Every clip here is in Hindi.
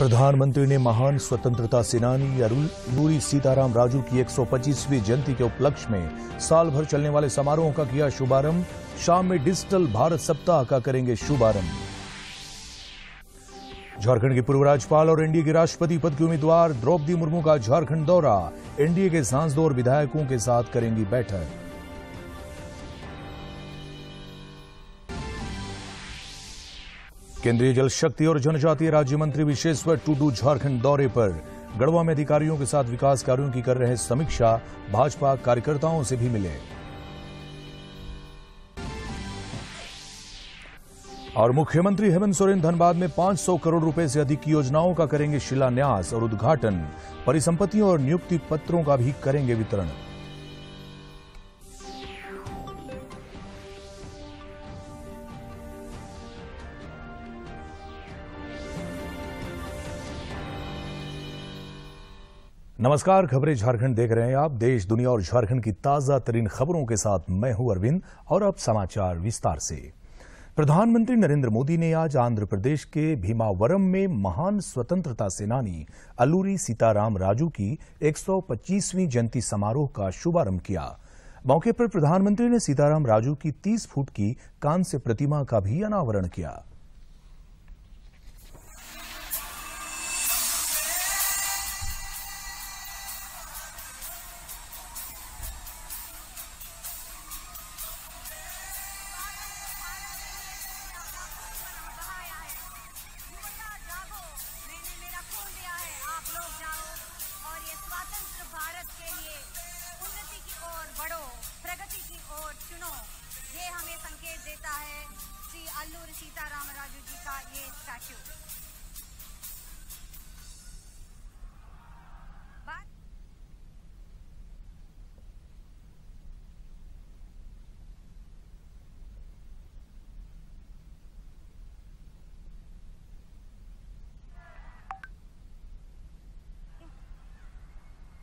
प्रधानमंत्री ने महान स्वतंत्रता सेनानी अरूरी सीताराम राजू की 125वीं जयंती के उपलक्ष्य में साल भर चलने वाले समारोह का किया शुभारंभ। शाम में डिजिटल भारत सप्ताह का करेंगे शुभारंभ। झारखंड के पूर्व राज्यपाल और एनडीए के राष्ट्रपति पद की उम्मीदवार द्रौपदी मुर्मू का झारखंड दौरा। एनडीए के सांसदों और विधायकों के साथ करेंगी बैठक। केंद्रीय जल शक्ति और जनजातीय राज्य मंत्री विशेश्वर टूडू झारखंड दौरे पर गढ़वा में अधिकारियों के साथ विकास कार्यों की कर रहे समीक्षा, भाजपा कार्यकर्ताओं से भी मिले। और मुख्यमंत्री हेमंत सोरेन धनबाद में 500 करोड़ रुपए से अधिक की योजनाओं का करेंगे शिलान्यास और उद्घाटन, परिसंपत्तियों और नियुक्ति पत्रों का भी करेंगे वितरण। नमस्कार, खबरें झारखंड देख रहे हैं आप। देश, दुनिया और झारखंड की ताज़ा तरीन खबरों के साथ मैं हूँ अरविंद और अब समाचार विस्तार से। प्रधानमंत्री नरेंद्र मोदी ने आज आंध्र प्रदेश के भीमावरम में महान स्वतंत्रता सेनानी अल्लूरी सीताराम राजू की 125वीं जयंती समारोह का शुभारंभ किया। मौके पर प्रधानमंत्री ने सीताराम राजू की 30 फुट की कांस्य प्रतिमा का भी अनावरण किया।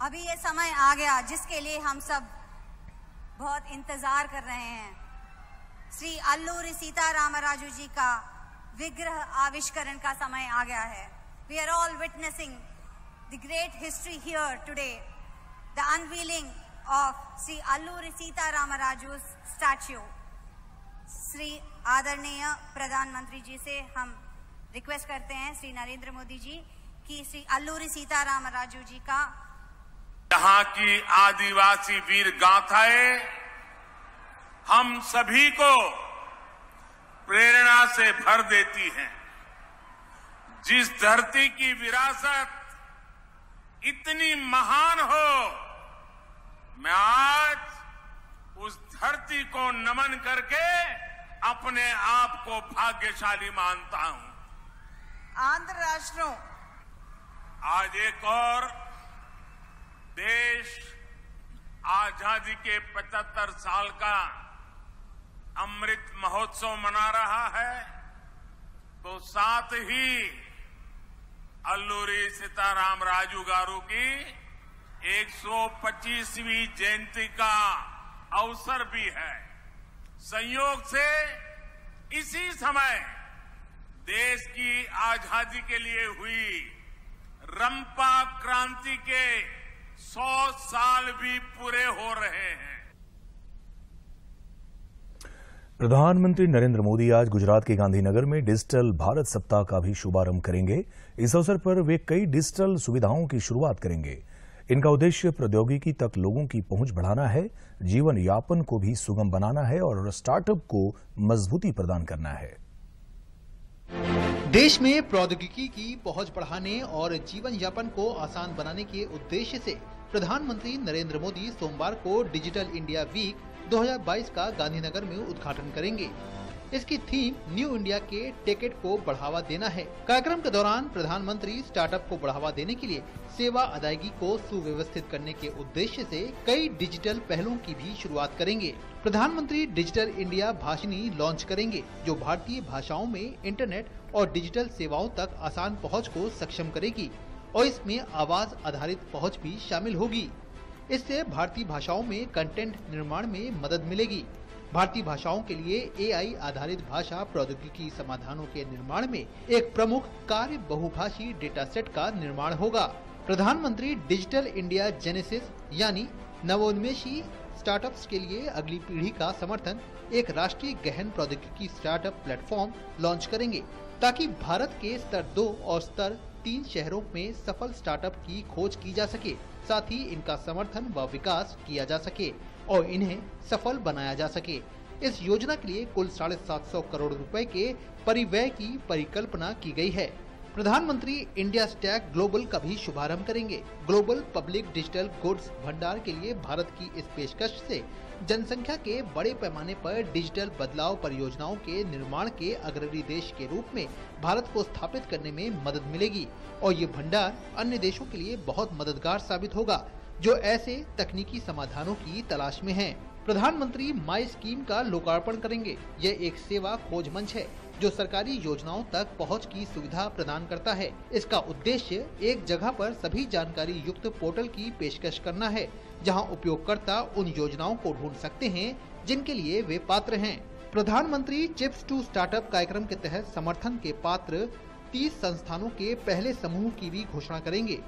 अभी ये समय आ गया जिसके लिए हम सब बहुत इंतज़ार कर रहे हैं। श्री अल्लूरी सीताराम राजू जी का विग्रह आविष्करण का समय आ गया है। We are all witnessing the great history here today the unveiling of Shri Alluri Sitarama Raju statue Shri आदरणीय प्रधानमंत्री जी से हम रिक्वेस्ट करते हैं श्री नरेंद्र मोदी जी कि श्री अल्लूरी सीताराम राजू जी का यहाँ की आदिवासी वीर गाथाएँ हम सभी को प्रेरणा से भर देती हैं। जिस धरती की विरासत इतनी महान हो मैं आज उस धरती को नमन करके अपने आप को भाग्यशाली मानता हूँ। आंध्र राष्ट्रों। आज एक और देश आज़ादी के 75 साल का अमृत महोत्सव मना रहा है तो साथ ही अल्लूरी सीताराम राजू गारू की 125वीं जयंती का अवसर भी है। संयोग से इसी समय देश की आज़ादी के लिए हुई रंपा क्रांति के सौ साल भी पूरे हो रहे हैं। प्रधानमंत्री नरेंद्र मोदी आज गुजरात के गांधीनगर में डिजिटल भारत सप्ताह का भी शुभारंभ करेंगे। इस अवसर पर वे कई डिजिटल सुविधाओं की शुरुआत करेंगे। इनका उद्देश्य प्रौद्योगिकी तक लोगों की पहुँच बढ़ाना है, जीवन यापन को भी सुगम बनाना है और स्टार्टअप को मजबूती प्रदान करना है। देश में प्रौद्योगिकी की पहुँच बढ़ाने और जीवन यापन को आसान बनाने के उद्देश्य से प्रधानमंत्री नरेंद्र मोदी सोमवार को डिजिटल इंडिया वीक 2022 का गांधीनगर में उद्घाटन करेंगे। इसकी थीम न्यू इंडिया के टिकट को बढ़ावा देना है। कार्यक्रम के दौरान प्रधानमंत्री स्टार्टअप को बढ़ावा देने के लिए सेवा अदायगी को सुव्यवस्थित करने के उद्देश्य से कई डिजिटल पहलों की भी शुरुआत करेंगे। प्रधानमंत्री डिजिटल इंडिया भाषिनी लॉन्च करेंगे, जो भारतीय भाषाओं में इंटरनेट और डिजिटल सेवाओं तक आसान पहुँच को सक्षम करेगी और इसमें आवाज़ आधारित पहुँच भी शामिल होगी। इससे भारतीय भाषाओं में कंटेंट निर्माण में मदद मिलेगी। भारतीय भाषाओं के लिए एआई आधारित भाषा प्रौद्योगिकी समाधानों के निर्माण में एक प्रमुख कार्य बहुभाषी डेटा सेट का निर्माण होगा। प्रधानमंत्री डिजिटल इंडिया जेनेसिस यानी नवोन्मेषी स्टार्टअप्स के लिए अगली पीढ़ी का समर्थन एक राष्ट्रीय गहन प्रौद्योगिकी स्टार्टअप प्लेटफॉर्म लॉन्च करेंगे, ताकि भारत के स्तर दो और स्तर तीन शहरों में सफल स्टार्टअप की खोज की जा सके, साथ ही इनका समर्थन व विकास किया जा सके। और इन्हें सफल बनाया जा सके। इस योजना के लिए कुल साढ़े सात सौ करोड़ रुपए के परिव्यय की परिकल्पना की गई है। प्रधानमंत्री इंडिया स्टैक ग्लोबल का भी शुभारंभ करेंगे। ग्लोबल पब्लिक डिजिटल गुड्स भंडार के लिए भारत की इस पेशकश से जनसंख्या के बड़े पैमाने पर डिजिटल बदलाव परियोजनाओं के निर्माण के अग्रणी देश के रूप में भारत को स्थापित करने में मदद मिलेगी। और ये भंडार अन्य देशों के लिए बहुत मददगार साबित होगा। जो ऐसे तकनीकी समाधानों की तलाश में हैं। प्रधानमंत्री माई स्कीम का लोकार्पण करेंगे। यह एक सेवा खोज मंच है, जो सरकारी योजनाओं तक पहुँच की सुविधा प्रदान करता है। इसका उद्देश्य एक जगह पर सभी जानकारी युक्त पोर्टल की पेशकश करना है, जहाँ उपयोगकर्ता उन योजनाओं को ढूंढ सकते हैं, जिनके लिए वे पात्र हैं। प्रधानमंत्री चिप्स टू स्टार्टअप कार्यक्रम के तहत समर्थन के पात्र 30 संस्थानों के पहले समूह की भी घोषणा करेंगे।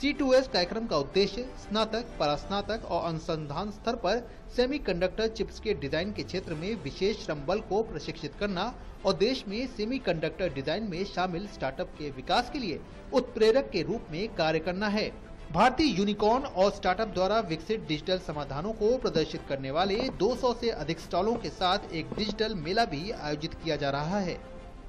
सी टू एस कार्यक्रम का उद्देश्य स्नातक, परास्नातक और अनुसंधान स्तर पर सेमीकंडक्टर चिप्स के डिज़ाइन के क्षेत्र में विशेष श्रम बल को प्रशिक्षित करना और देश में सेमीकंडक्टर डिज़ाइन में शामिल स्टार्टअप के विकास के लिए उत्प्रेरक के रूप में कार्य करना है। भारतीय यूनिकॉर्न और स्टार्टअप द्वारा विकसित डिजिटल समाधानों को प्रदर्शित करने वाले 200 से अधिक स्टॉलों के साथ एक डिजिटल मेला भी आयोजित किया जा रहा है।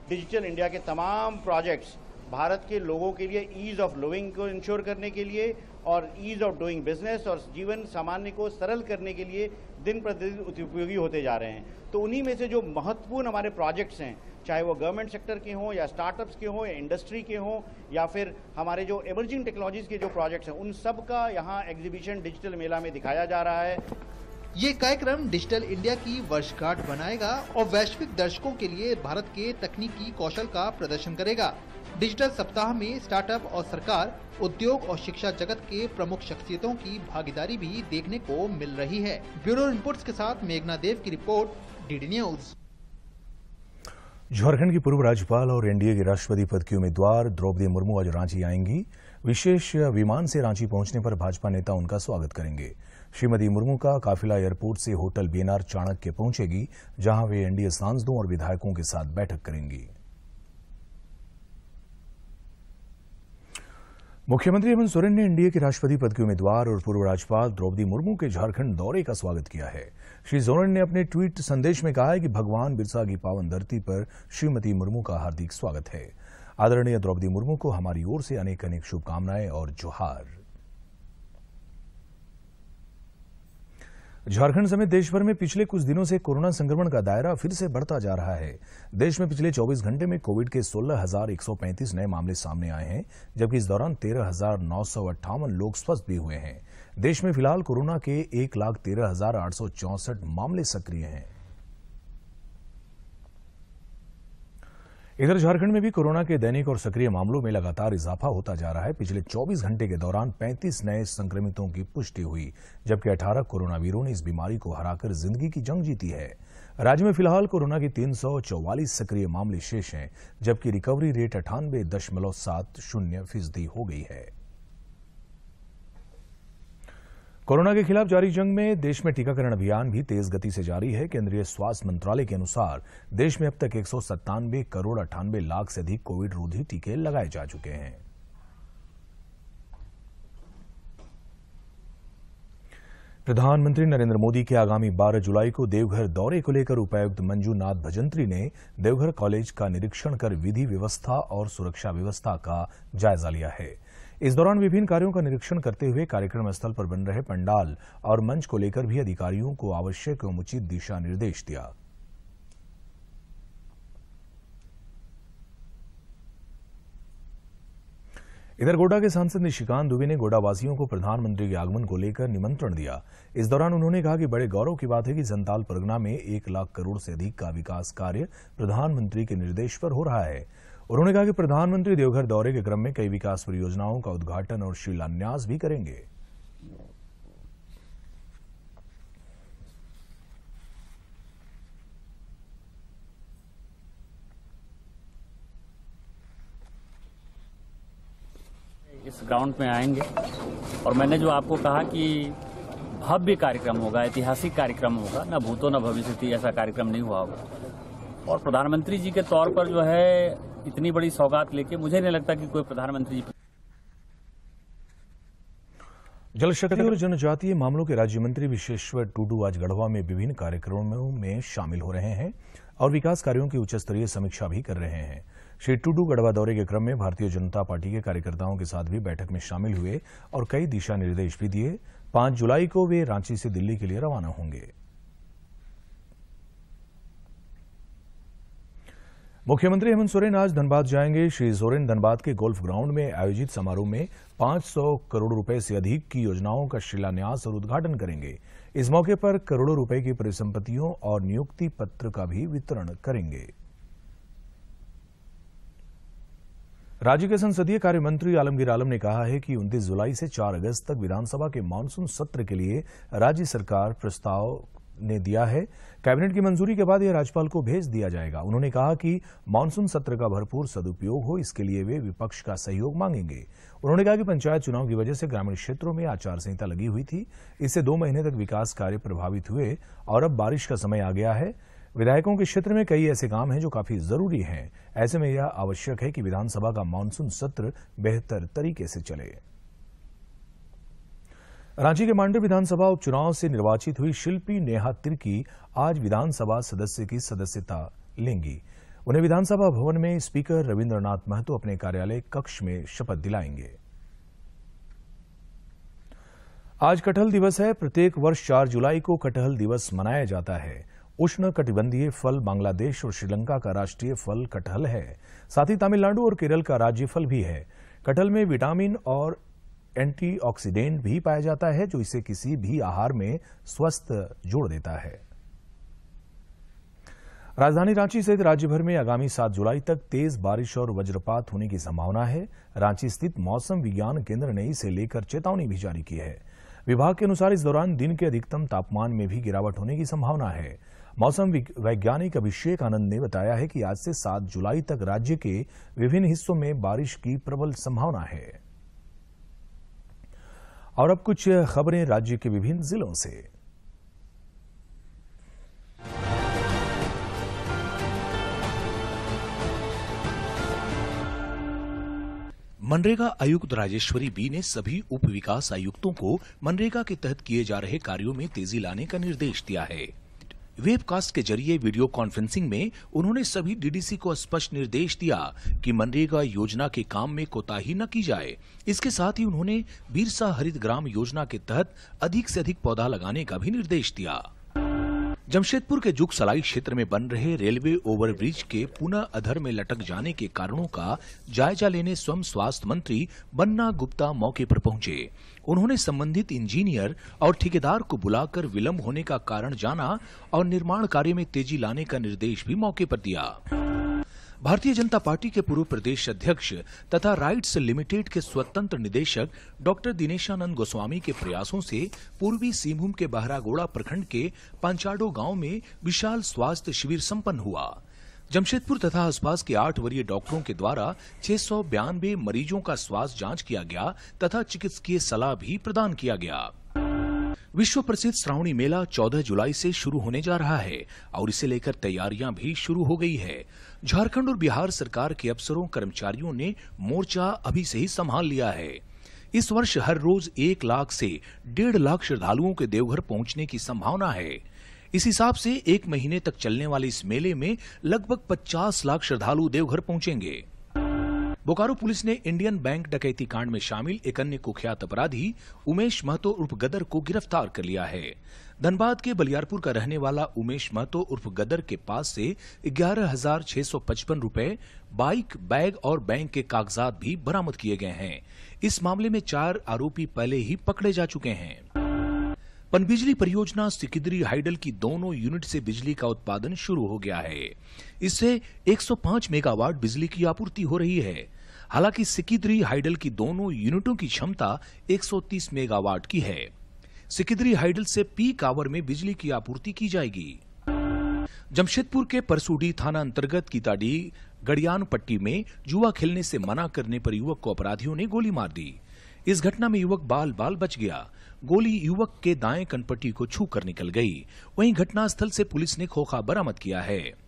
डिजिटल इंडिया के तमाम प्रोजेक्ट्स भारत के लोगों के लिए ईज ऑफ़ लिविंग को इंश्योर करने के लिए और ईज ऑफ़ डूइंग बिज़नेस और जीवन सामान्य को सरल करने के लिए दिन प्रतिदिन उपयोगी होते जा रहे हैं। तो उन्हीं में से जो महत्वपूर्ण हमारे प्रोजेक्ट्स हैं, चाहे वो गवर्नमेंट सेक्टर के हों या स्टार्टअप्स के हों या इंडस्ट्री के हों या फिर हमारे जो एमर्जिंग टेक्नोलॉजीज़ के जो प्रोजेक्ट्स हैं, उन सब का यहाँ एग्जीबिशन डिजिटल मेला में दिखाया जा रहा है। ये कार्यक्रम डिजिटल इंडिया की वर्षगांठ बनाएगा और वैश्विक दर्शकों के लिए भारत के तकनीकी कौशल का प्रदर्शन करेगा। डिजिटल सप्ताह में स्टार्टअप और सरकार, उद्योग और शिक्षा जगत के प्रमुख शख्सियतों की भागीदारी भी देखने को मिल रही है। ब्यूरो इनपुट्स के साथ मेघना देव की रिपोर्ट, डीडी न्यूज़। झारखंड की पूर्व राज्यपाल और एनडीए के राष्ट्रपति पद की उम्मीदवार द्रौपदी मुर्मू आज रांची आएँगी। विशेष विमान से रांची पहुँचने पर भाजपा नेता उनका स्वागत करेंगे। श्रीमती मुर्मू का काफिला एयरपोर्ट से होटल बीएनआर चाणक्य पहुंचेगी, जहाँ वे एनडीए सांसदों और विधायकों के साथ बैठक करेंगी। मुख्यमंत्री हेमंत सोरेन ने एनडीए के राष्ट्रपति पद के उम्मीदवार और पूर्व राज्यपाल द्रौपदी मुर्मू के झारखंड दौरे का स्वागत किया है। श्री सोरेन ने अपने ट्वीट संदेश में कहा है कि भगवान बिरसा की पावन धरती पर श्रीमती मुर्मू का हार्दिक स्वागत है। आदरणीय द्रौपदी मुर्मू को हमारी ओर से अनेक अनेक शुभकामनाएँ और जोहार। झारखंड समेत देश भर में पिछले कुछ दिनों से कोरोना संक्रमण का दायरा फिर से बढ़ता जा रहा है। देश में पिछले 24 घंटे में कोविड के 16,135 नए मामले सामने आए हैं जबकि इस दौरान तेरह लोग स्वस्थ भी हुए हैं। देश में फ़िलहाल कोरोना के एक मामले सक्रिय हैं। इधर झारखंड में भी कोरोना के दैनिक और सक्रिय मामलों में लगातार इजाफा होता जा रहा है। पिछले 24 घंटे के दौरान 35 नए संक्रमितों की पुष्टि हुई, जबकि 18 कोरोना वीरों ने इस बीमारी को हराकर ज़िंदगी की जंग जीती है। राज्य में फ़िलहाल कोरोना के तीन सौ चौवालीस सक्रिय मामले शेष हैं, जबकि रिकवरी रेट अठानबे दशमलव सात शून्य फ़ीसदी हो गई है। कोरोना के खिलाफ जारी जंग में देश में टीकाकरण अभियान भी तेज गति से जारी है। केंद्रीय स्वास्थ्य मंत्रालय के अनुसार देश में अब तक एक सौ सत्तानवे करोड़ अट्ठानबे लाख से अधिक कोविड रोधी टीके लगाए जा चुके हैं। प्रधानमंत्री नरेंद्र मोदी के आगामी 12 जुलाई को देवघर दौरे को लेकर उपायुक्त मंजूनाथ भजंत्री ने देवघर कॉलेज का निरीक्षण कर विधि व्यवस्था और सुरक्षा व्यवस्था का जायजा लिया है। इस दौरान विभिन्न कार्यों का निरीक्षण करते हुए कार्यक्रम स्थल पर बन रहे पंडाल और मंच को लेकर भी अधिकारियों को आवश्यक एवं उचित दिशा निर्देश दिया। इधर गोडा के सांसद निशिकांत दुबे ने गोडावासियों को प्रधानमंत्री के आगमन को लेकर निमंत्रण दिया। इस दौरान उन्होंने कहा कि बड़े गौरव की बात है कि संताल परगना में एक लाख करोड़ से अधिक का विकास कार्य प्रधानमंत्री के निर्देश पर हो रहा है। उन्होंने कहा कि प्रधानमंत्री देवघर दौरे के क्रम में कई विकास परियोजनाओं का उद्घाटन और शिलान्यास भी करेंगे। इस ग्राउंड में आएँगे और मैंने जो आपको कहा कि भव्य कार्यक्रम होगा, ऐतिहासिक कार्यक्रम होगा, न भूतो न भविष्य ऐसा कार्यक्रम नहीं हुआ होगा। और प्रधानमंत्री जी के तौर पर जो है इतनी बड़ी सौगात लेके मुझे नहीं लगता कि कोई प्रधानमंत्री जल शक्ति और जनजातीय मामलों के राज्य मंत्री विशेश्वर टूडू आज गढ़वा में विभिन्न कार्यक्रमों में शामिल हो रहे हैं और विकास कार्यों की उच्च स्तरीय समीक्षा भी कर रहे हैं। श्री टूडू गढ़वा दौरे के क्रम में भारतीय जनता पार्टी के कार्यकर्ताओं के साथ भी बैठक में शामिल हुए और कई दिशा निर्देश भी दिए। पाँच जुलाई को वे रांची से दिल्ली के लिए रवाना होंगे। मुख्यमंत्री हेमंत सोरेन आज धनबाद जाएँगे। श्री सोरेन धनबाद के गोल्फ ग्राउंड में आयोजित समारोह में 500 करोड़ रुपए से अधिक की योजनाओं का शिलान्यास और उद्घाटन करेंगे। इस मौके पर करोड़ों रुपए की परिसंपत्तियों और नियुक्ति पत्र का भी वितरण करेंगे। राज्य के संसदीय कार्य मंत्री आलमगीर आलम ने कहा है कि 29 जुलाई से 4 अगस्त तक विधानसभा के मानसून सत्र के लिए राज्य सरकार प्रस्ताव ने दिया है। कैबिनेट की मंजूरी के बाद यह राज्यपाल को भेज दिया जाएगा। उन्होंने कहा कि मानसून सत्र का भरपूर सदुपयोग हो, इसके लिए वे विपक्ष का सहयोग मांगेंगे। उन्होंने कहा कि पंचायत चुनाव की वजह से ग्रामीण क्षेत्रों में आचार संहिता लगी हुई थी। इससे दो महीने तक विकास कार्य प्रभावित हुए और अब बारिश का समय आ गया है। विधायकों के क्षेत्र में कई ऐसे काम हैं जो काफ़ी ज़रूरी हैं। ऐसे में यह आवश्यक है कि विधानसभा का मानसून सत्र बेहतर तरीके से चले। रांची के मांडव विधानसभा उपचुनाव से निर्वाचित हुई शिल्पी नेहा तिर्की आज विधानसभा सदस्य की सदस्यता लेंगी। उन्हें विधानसभा भवन में स्पीकर रविन्द्रनाथ महतो अपने कार्यालय कक्ष में शपथ दिलाएँगे। आज कटहल दिवस है। प्रत्येक वर्ष 4 जुलाई को कटहल दिवस मनाया जाता है। उष्ण कटिबंधीय फल बांग्लादेश और श्रीलंका का राष्ट्रीय फल कटहल है। साथ ही तमिलनाडु और केरल का राज्य फल भी है। कटहल में विटामिन और एंटीऑक्सीडेंट भी पाया जाता है, जो इसे किसी भी आहार में स्वस्थ जोड़ देता है। राजधानी रांची सहित राज्य भर में आगामी सात जुलाई तक तेज बारिश और वज्रपात होने की संभावना है। रांची स्थित मौसम विज्ञान केंद्र ने इसे लेकर चेतावनी भी जारी की है। विभाग के अनुसार इस दौरान दिन के अधिकतम तापमान में भी गिरावट होने की संभावना है। मौसम वैज्ञानिक अभिषेक आनंद ने बताया है कि आज से सात जुलाई तक राज्य के विभिन्न हिस्सों में बारिश की प्रबल संभावना है। और अब कुछ खबरें राज्य के विभिन्न जिलों से। मनरेगा आयुक्त राजेश्वरी बी ने सभी उप विकास आयुक्तों को मनरेगा के तहत किए जा रहे कार्यों में तेज़ी लाने का निर्देश दिया है। वेबकास्ट के ज़रिए वीडियो कॉन्फ्रेंसिंग में उन्होंने सभी डीडीसी को स्पष्ट निर्देश दिया कि मनरेगा योजना के काम में कोताही न की जाए। इसके साथ ही उन्होंने बिरसा हरित ग्राम योजना के तहत अधिक से अधिक पौधा लगाने का भी निर्देश दिया। जमशेदपुर के जुग सलाई क्षेत्र में बन रहे रेलवे ओवरब्रिज के पुनः अधर में लटक जाने के कारणों का जायजा लेने स्वयं स्वास्थ्य मंत्री बन्ना गुप्ता मौके पर पहुँचे। उन्होंने संबंधित इंजीनियर और ठेकेदार को बुलाकर विलंब होने का कारण जाना और निर्माण कार्य में तेज़ी लाने का निर्देश भी मौके पर दिया। भारतीय जनता पार्टी के पूर्व प्रदेश अध्यक्ष तथा राइट्स लिमिटेड के स्वतंत्र निदेशक डॉक्टर दिनेशानंद गोस्वामी के प्रयासों से पूर्वी सिंहभूम के बहरागोड़ा प्रखंड के पंचाडो गाँव में विशाल स्वास्थ्य शिविर संपन्न हुआ। जमशेदपुर तथा आसपास के आठ वरीय डॉक्टरों के द्वारा छह मरीजों का स्वास्थ्य जाँच किया गया तथा चिकित्सकीय सलाह भी प्रदान किया गया। विश्व प्रसिद्ध श्रावणी मेला 14 जुलाई से शुरू होने जा रहा है और इसे लेकर तैयारियाँ भी शुरू हो गई है। झारखंड और बिहार सरकार के अफसरों, कर्मचारियों ने मोर्चा अभी से ही संभाल लिया है। इस वर्ष हर रोज एक लाख से डेढ़ लाख श्रद्धालुओं के देवघर पहुँचने की संभावना है। इस हिसाब से एक महीने तक चलने वाले इस मेले में लगभग 50 लाख श्रद्धालु देवघर पहुँचेंगे। बोकारो पुलिस ने इंडियन बैंक डकैती कांड में शामिल एक अन्य कुख्यात अपराधी, उमेश महतो उर्फ़ गदर को गिरफ़्तार कर लिया है। धनबाद के बलियारपुर का रहने वाला उमेश महतो उर्फ़ गदर के पास से ग्यारह हज़ार छह सौ पचपन रूपए, बाइक, बैग और बैंक के कागजात भी बरामद किए गए हैं। इस मामले में चार आरोपी पहले ही पकड़े जा चुके हैं। पनबिजली परियोजना सिकिदरी हाइडल की दोनों यूनिट से बिजली का उत्पादन शुरू हो गया है। इससे 105 मेगावाट बिजली की आपूर्ति हो रही है। हालाँकि सिकिदरी हाइडल की दोनों यूनिटों की क्षमता 130 मेगावाट की है। सिकिदरी हाइडल से पीक आवर में बिजली की आपूर्ति की जाएगी। जमशेदपुर के परसूडी थाना अंतर्गत कीताडी गड़ियान पट्टी में जुआ खेलने से मना करने पर युवक को अपराधियों ने गोली मार दी। इस घटना में युवक बाल बाल बच गया। गोली युवक के दाएँ कनपट्टी को छू कर निकल गई। वहीं घटनास्थल से पुलिस ने खोखा बरामद किया है।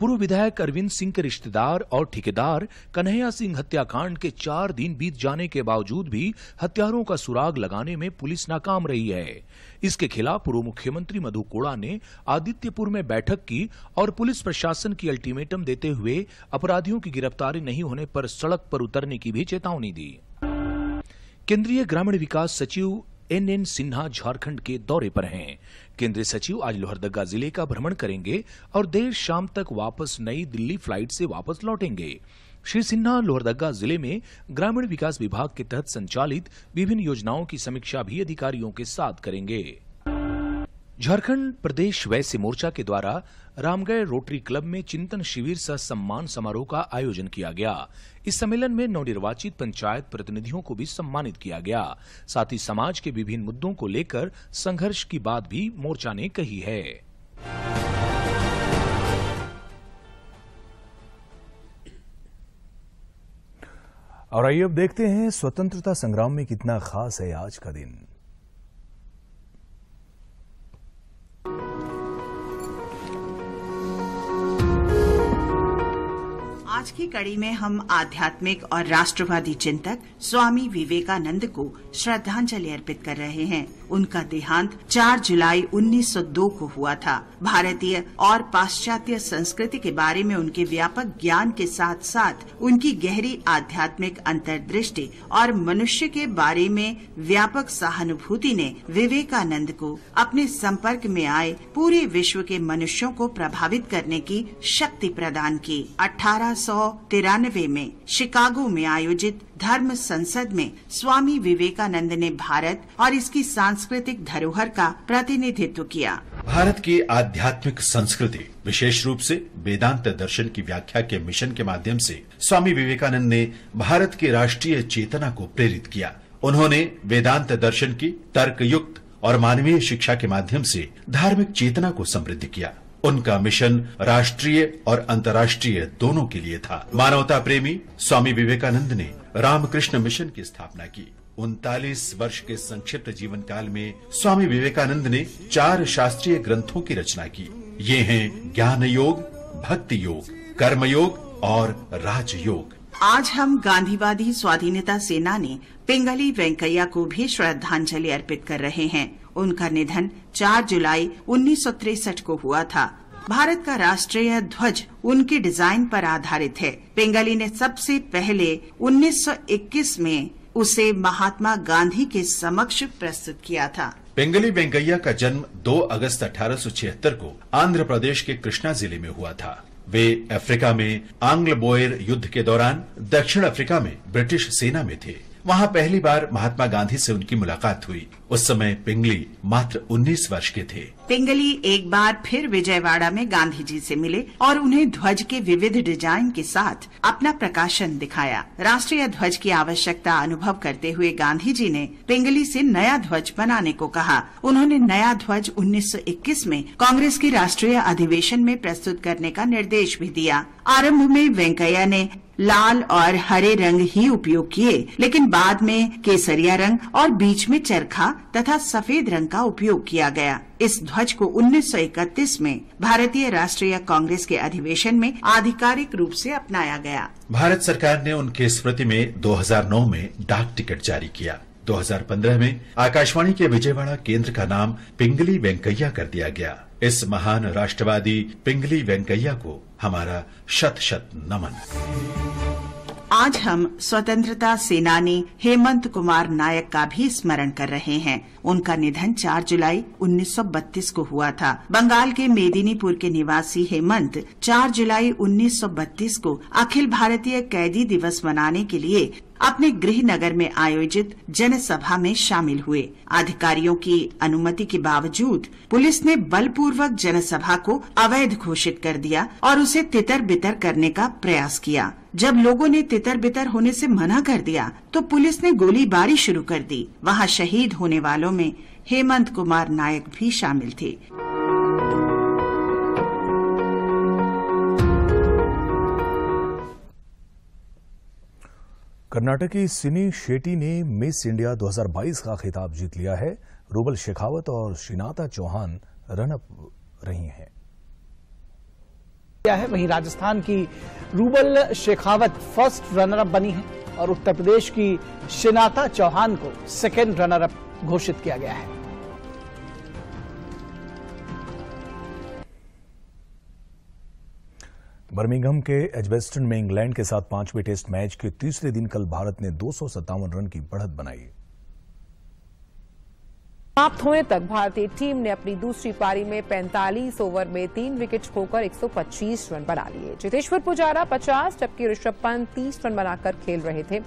पूर्व विधायक अरविंद सिंह के रिश्तेदार और ठेकेदार कन्हैया सिंह हत्याकांड के चार दिन बीत जाने के बावजूद भी हत्यारों का सुराग लगाने में पुलिस नाकाम रही है। इसके खिलाफ पूर्व मुख्यमंत्री मधु कोड़ा ने आदित्यपुर में बैठक की और पुलिस प्रशासन की अल्टीमेटम देते हुए अपराधियों की गिरफ्तारी नहीं होने पर सड़क पर उतरने की भी चेतावनी दी। केंद्रीय ग्रामीण विकास सचिव एन एन सिन्हा झारखंड के दौरे पर हैं। केंद्रीय सचिव आज लोहरदगा ज़िले का भ्रमण करेंगे और देर शाम तक वापस नई दिल्ली फ़्लाइट से वापस लौटेंगे। श्री सिन्हा लोहरदगा ज़िले में ग्रामीण विकास विभाग के तहत संचालित विभिन्न योजनाओं की समीक्षा भी अधिकारियों के साथ करेंगे। झारखंड प्रदेश वैश्य मोर्चा के द्वारा रामगढ़ रोटरी क्लब में चिंतन शिविर सह सम्मान समारोह का आयोजन किया गया। इस सम्मेलन में नवनिर्वाचित पंचायत प्रतिनिधियों को भी सम्मानित किया गया। साथ ही समाज के विभिन्न मुद्दों को लेकर संघर्ष की बात भी मोर्चा ने कही है। और आइए अब देखते हैं स्वतंत्रता संग्राम में कितना खास है आज का दिन। आज की कड़ी में हम आध्यात्मिक और राष्ट्रवादी चिंतक स्वामी विवेकानंद को श्रद्धांजलि अर्पित कर रहे हैं। उनका देहांत 4 जुलाई 1902 को हुआ था। भारतीय और पाश्चात्य संस्कृति के बारे में उनके व्यापक ज्ञान के साथ साथ उनकी गहरी आध्यात्मिक अंतर्दृष्टि और मनुष्य के बारे में व्यापक सहानुभूति ने विवेकानंद को अपने संपर्क में आए पूरे विश्व के मनुष्यों को प्रभावित करने की शक्ति प्रदान की। अठारह में शिकागो में आयोजित धर्म संसद में स्वामी विवेकानंद ने भारत और इसकी सांस्कृतिक धरोहर का प्रतिनिधित्व किया। भारत की आध्यात्मिक संस्कृति, विशेष रूप से वेदांत दर्शन की व्याख्या के मिशन के माध्यम से स्वामी विवेकानंद ने भारत की राष्ट्रीय चेतना को प्रेरित किया। उन्होंने वेदांत दर्शन की तर्कयुक्त और मानवीय शिक्षा के माध्यम से धार्मिक चेतना को समृद्ध किया। उनका मिशन राष्ट्रीय और अंतर्राष्ट्रीय दोनों के लिए था। मानवता प्रेमी स्वामी विवेकानंद ने रामकृष्ण मिशन की स्थापना की। उनतालीस वर्ष के संक्षिप्त जीवन काल में स्वामी विवेकानंद ने चार शास्त्रीय ग्रंथों की रचना की। ये हैं ज्ञान योग भक्ति योग कर्म योग और राजयोग। आज हम गांधीवादी स्वाधीनता सेनानी पिंगली वेंकैया को भी श्रद्धांजलि अर्पित कर रहे हैं। उनका निधन 4 जुलाई उन्नीस को हुआ था। भारत का राष्ट्रीय ध्वज उनके डिज़ाइन पर आधारित है। पिंगली ने सबसे पहले 1921 में उसे महात्मा गांधी के समक्ष प्रस्तुत किया था। पिंगली वेंकैया का जन्म 2 अगस्त 1876 को आंध्र प्रदेश के कृष्णा ज़िले में हुआ था। वे अफ्रीका में आंग्ल बोयर युद्ध के दौरान दक्षिण अफ्रीका में ब्रिटिश सेना में थे। वहाँ पहली बार महात्मा गांधी से उनकी मुलाकात हुई। उस समय पिंगली मात्र 19 वर्ष के थे। पिंगली एक बार फिर विजयवाड़ा में गांधी जी से मिले और उन्हें ध्वज के विविध डिज़ाइन के साथ अपना प्रकाशन दिखाया। राष्ट्रीय ध्वज की आवश्यकता अनुभव करते हुए गांधी जी ने पिंगली से नया ध्वज बनाने को कहा। उन्होंने नया ध्वज 1921 में कांग्रेस के राष्ट्रीय अधिवेशन में प्रस्तुत करने का निर्देश भी दिया। आरंभ में वेंकैया ने लाल और हरे रंग ही उपयोग किए, लेकिन बाद में केसरिया रंग और बीच में चरखा तथा सफ़ेद रंग का उपयोग किया गया। इस ध्वज को 1931 में भारतीय राष्ट्रीय कांग्रेस के अधिवेशन में आधिकारिक रूप से अपनाया गया। भारत सरकार ने उनके स्मृति में 2009 में डाक टिकट जारी किया। 2015 में आकाशवाणी के विजयवाड़ा केंद्र का नाम पिंगली वेंकैया कर दिया गया। इस महान राष्ट्रवादी पिंगली वेंकैया को हमारा शत शत नमन। आज हम स्वतंत्रता सेनानी हेमंत कुमार नायक का भी स्मरण कर रहे हैं। उनका निधन 4 जुलाई 1932 को हुआ था। बंगाल के मेदिनीपुर के निवासी हेमंत 4 जुलाई 1932 को अखिल भारतीय कैदी दिवस मनाने के लिए अपने गृह नगर में आयोजित जनसभा में शामिल हुए। अधिकारियों की अनुमति के बावजूद पुलिस ने बलपूर्वक जनसभा को अवैध घोषित कर दिया और उसे तितर बितर करने का प्रयास किया। जब लोगों ने तितर बितर होने से मना कर दिया तो पुलिस ने गोलीबारी शुरू कर दी। वहाँ शहीद होने वालों में हेमंत कुमार नायक भी शामिल थे। कर्नाटक की सिनी शेट्टी ने मिस इंडिया 2022 का खिताब जीत लिया है। रूबल शेखावत और शिनाता चौहान रनअप रही हैं। है? वहीं राजस्थान की Rubal Shekhawat first runner up बनी है और उत्तर प्रदेश की शिनाता चौहान को सेकेंड रनर अप घोषित किया गया है। बर्मिंघम के एजबेस्टन में इंग्लैंड के साथ पाँचवें टेस्ट मैच के तीसरे दिन कल भारत ने दो सौ सत्तावन रन की बढ़त बनाई। समाप्त होने तक भारतीय टीम ने अपनी दूसरी पारी में 45 ओवर में तीन विकेट खोकर 125 रन बना लिए। चेतेश्वर पुजारा 50 जबकि ऋषभ पंत 30 रन बनाकर खेल रहे थे।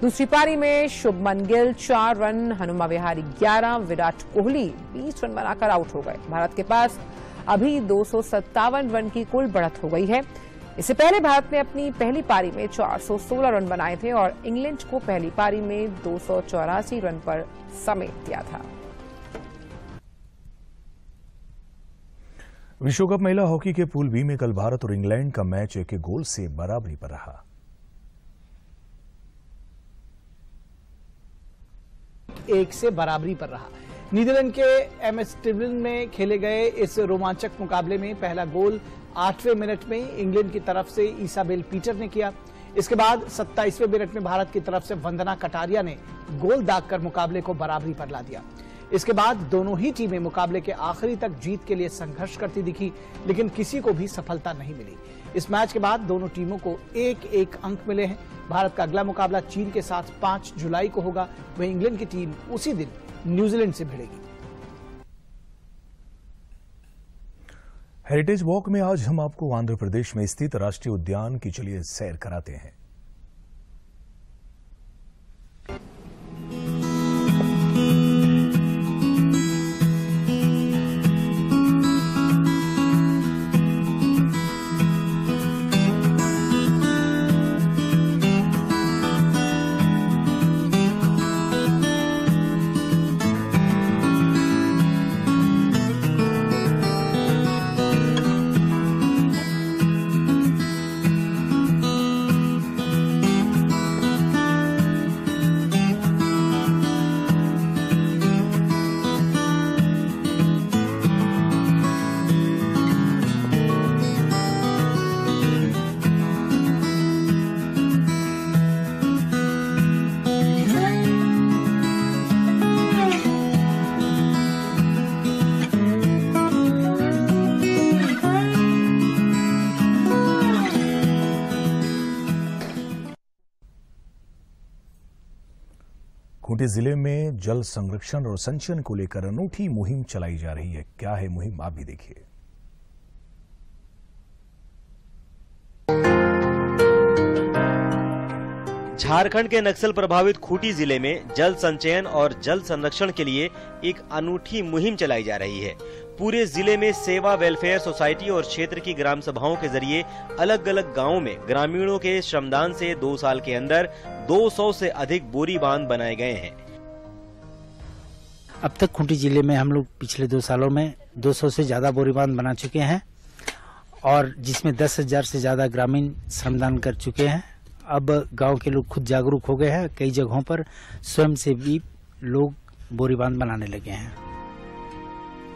दूसरी पारी में शुभमन गिल चार रन, हनुमा विहारी 11 विराट कोहली 20 रन बनाकर आउट हो गए। भारत के पास अभी दो सौ सत्तावन रन की कुल बढ़त हो गई है। इससे पहले भारत ने अपनी पहली पारी में 416 रन बनाए थे और इंग्लैंड को पहली पारी में दो सौ चौरासी रन पर समेट दिया था। विश्व कप महिला हॉकी के पूल बी में कल भारत और इंग्लैंड का मैच एक एक गोल से बराबरी पर रहा। एक से बराबरी पर रहा। नीदरलैंड के एम एस में खेले गए इस रोमांचक मुकाबले में पहला गोल आठवें मिनट में इंग्लैंड की तरफ़ से ईसाबेल पीटर ने किया। इसके बाद सत्ताईसवें मिनट में भारत की तरफ़ से वंदना कटारिया ने गोल दागकर मुकाबले को बराबरी पर ला दिया। इसके बाद दोनों ही टीमें मुकाबले के आखिरी तक जीत के लिए संघर्ष करती दिखी, लेकिन किसी को भी सफलता नहीं मिली। इस मैच के बाद दोनों टीमों को एक एक अंक मिले हैं। भारत का अगला मुकाबला चीन के साथ पाँच जुलाई को होगा। वहीं इंग्लैंड की टीम उसी दिन न्यूजीलैंड से भिड़ेगी। हेरिटेज वॉक में आज हम आपको आंध्र प्रदेश में स्थित राष्ट्रीय उद्यान की चलिए सैर कराते हैं। खूंटी ज़िले में जल संरक्षण और संचयन को लेकर अनूठी मुहिम चलाई जा रही है। क्या है मुहिम? आप भी देखिए। झारखंड के नक्सल प्रभावित खूंटी ज़िले में जल संचयन और जल संरक्षण के लिए एक अनूठी मुहिम चलाई जा रही है। पूरे ज़िले में सेवा, वेलफेयर, सोसाइटी और क्षेत्र की ग्राम सभाओं के ज़रिए अलग अलग गाँवों में ग्रामीणों के श्रमदान से दो साल के अंदर 200 से अधिक बोरी बाँध बनाए गए हैं। अब तक खूंटी ज़िले में हम लोग पिछले दो सालों में 200 से ज़्यादा बोरी बाँध बना चुके हैं और जिसमें दस हज़ार से ज़्यादा ग्रामीण श्रमदान कर चुके हैं। अब गाँव के लोग खुद जागरूक हो गए हैं। कई जगहों पर स्वयं से भी लोग बोरी बाँध बनाने लगे हैं।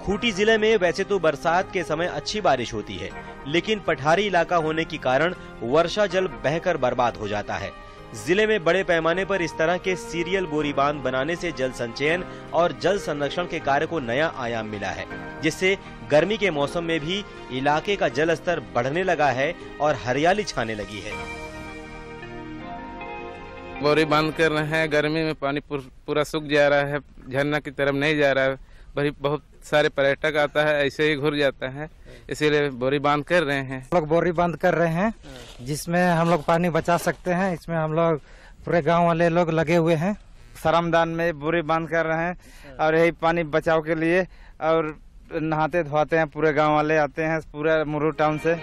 खूंटी ज़िले में वैसे तो बरसात के समय अच्छी बारिश होती है लेकिन पठारी इलाका होने के कारण वर्षा जल बहकर बर्बाद हो जाता है। ज़िले में बड़े पैमाने पर इस तरह के सीरियल बोरी बाँध बनाने से जल संचयन और जल संरक्षण के कार्य को नया आयाम मिला है, जिससे गर्मी के मौसम में भी इलाके का जल स्तर बढ़ने लगा है और हरियाली छाने लगी है। बोरी बाँध कर रहे हैं, गर्मी में पानी पूरा सूख जा रहा है, झरना की तरफ़ नहीं जा रहा है बहुत सारे पर्यटक आता है, ऐसे ही घुर जाता है। इसीलिए बोरी बाँध कर रहे हैं। हम लोग बोरी बाँध कर रहे हैं जिसमें हम लोग पानी बचा सकते हैं। इसमें हम लोग पूरे गाँव वाले लोग लगे हुए हैं। श्रमदान में बोरी बाँध कर रहे हैं और यही पानी बचाव के लिए और नहाते धोते हैं पूरे गाँव वाले आते हैं पूरे मुरू टाउन से।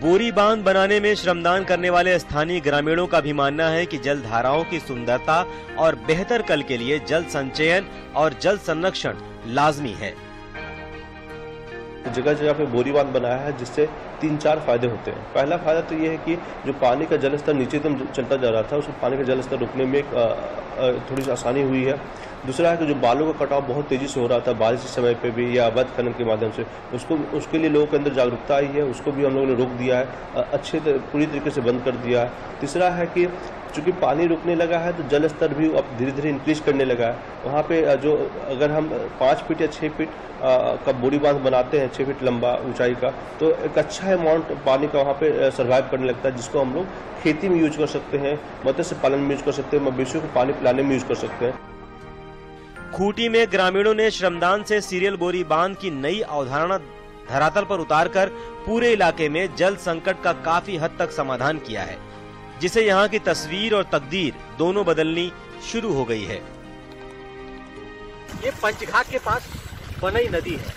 बोरी बाँध बनाने में श्रमदान करने वाले स्थानीय ग्रामीणों का भी मानना है कि जल धाराओं की सुंदरता और बेहतर कल के लिए जल संचयन और जल संरक्षण लाजमी है। जगह जगह पे बोरी बाँध बनाया है, जिससे तीन चार फ़ायदे होते हैं। पहला फ़ायदा तो ये है कि जो पानी का जल स्तर नीचे तक चलता जा रहा था, उसमें पानी का जल स्तर रुकने में थोड़ी सी आसानी हुई है। दूसरा है कि जो बालों का कटाव बहुत तेज़ी से हो रहा था, बारिश के समय पे भी या अवैध खनन के माध्यम से, उसको, उसके लिए लोगों के अंदर जागरूकता आई है, उसको भी हम लोगों ने रोक दिया है अच्छे पूरी तरीके से बंद कर दिया है। तीसरा है कि चूँकि पानी रुकने लगा है तो जल स्तर भी अब धीरे धीरे इंक्रीज करने लगा है। वहाँ पे जो, अगर हम पाँच फीट या छः फीट का बोरी बाँध बनाते हैं छः फीट लंबा ऊंचाई का तो एक अच्छा अमाउंट पानी का वहाँ पे सर्वाइव करने लगता है, जिसको हम लोग खेती में यूज़ कर सकते हैं, मत्स्य पालन में यूज़ कर सकते हैं, मवेशियों को पानी पिलाने में यूज़ कर सकते हैं। खूंटी में ग्रामीणों ने श्रमदान से सीरियल बोरी बाँध की नई अवधारणा धरातल पर उतारकर पूरे इलाके में जल संकट का काफ़ी हद तक समाधान किया है। जिसे यहाँ की तस्वीर और तकदीर दोनों बदलनी शुरू हो गई है। ये पंचघाट के पास बनई नदी है।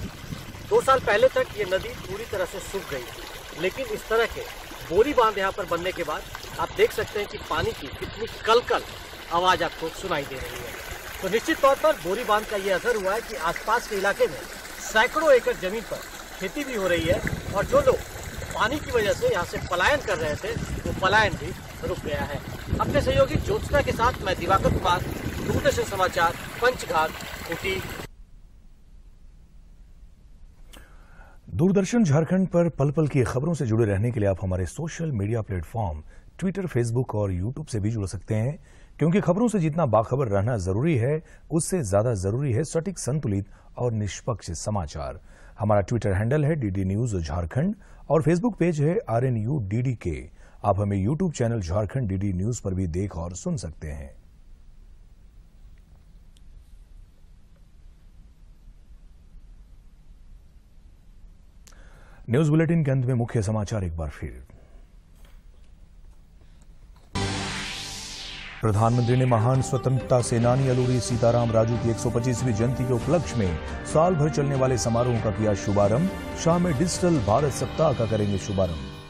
दो साल पहले तक ये नदी पूरी तरह से सूख गई थी। लेकिन इस तरह के बोरी बाँध यहाँ पर बनने के बाद आप देख सकते हैं कि पानी की कितनी कल कल आवाज़ आपको सुनाई दे रही है। तो निश्चित तौर पर बोरी बाँध का ये असर हुआ है कि आसपास के इलाके में सैकड़ों एकड़ ज़मीन पर खेती भी हो रही है और जो लोग पानी की वजह से यहाँ से पलायन कर रहे थे, वो पलायन भी रुक गया है। अपने सहयोगी ज्योत्सना के साथ मैं दिवाकर कुमार, दूरदर्शन समाचार पंचघाट खूटी। दूरदर्शन झारखंड पर पल पल की खबरों से जुड़े रहने के लिए आप हमारे social media platform, Twitter, Facebook और यूट्यूब से भी जुड़ सकते हैं। क्योंकि खबरों से जितना बाखबर रहना ज़रूरी है, उससे ज़्यादा ज़रूरी है सटीक, संतुलित और निष्पक्ष समाचार। हमारा ट्विटर हैंडल है डीडी न्यूज़ झारखंड और फेसबुक पेज है आर एन यू डी के आप हमें YouTube channel Jharkhand DD News पर भी देख और सुन सकते हैं। न्यूज़ बुलेटिन के अंत में मुख्य समाचार एक बार फिर। प्रधानमंत्री ने महान स्वतंत्रता सेनानी अलूरी सीताराम राजू की 125वीं जयंती के उपलक्ष्य में साल भर चलने वाले समारोह का किया शुभारंभ। शाम में डिजिटल भारत सप्ताह का करेंगे शुभारंभ।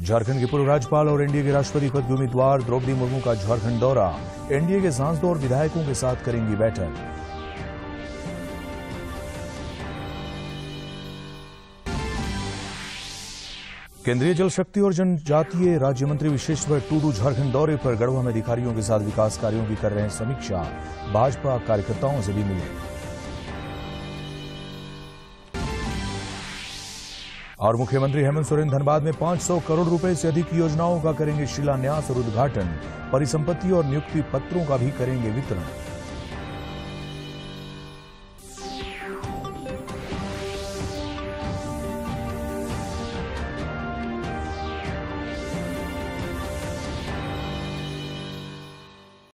झारखंड के पूर्व राज्यपाल और एनडीए के राष्ट्रपति पद के उम्मीदवार द्रौपदी मुर्मू का झारखंड दौरा। एनडीए के सांसदों और विधायकों के साथ करेंगी बैठक। केंद्रीय जल शक्ति और जनजातीय राज्य मंत्री विशेश्वर टूडू झारखंड दौरे पर गढ़वा में अधिकारियों के साथ विकास कार्यों की कर रहे हैं समीक्षा। भाजपा कार्यकर्ताओं से भी मिले। और मुख्यमंत्री हेमंत सोरेन धनबाद में 500 करोड़ रुपए से अधिक योजनाओं का करेंगे शिलान्यास और उद्घाटन। परिसंपत्ति और नियुक्ति पत्रों का भी करेंगे वितरण।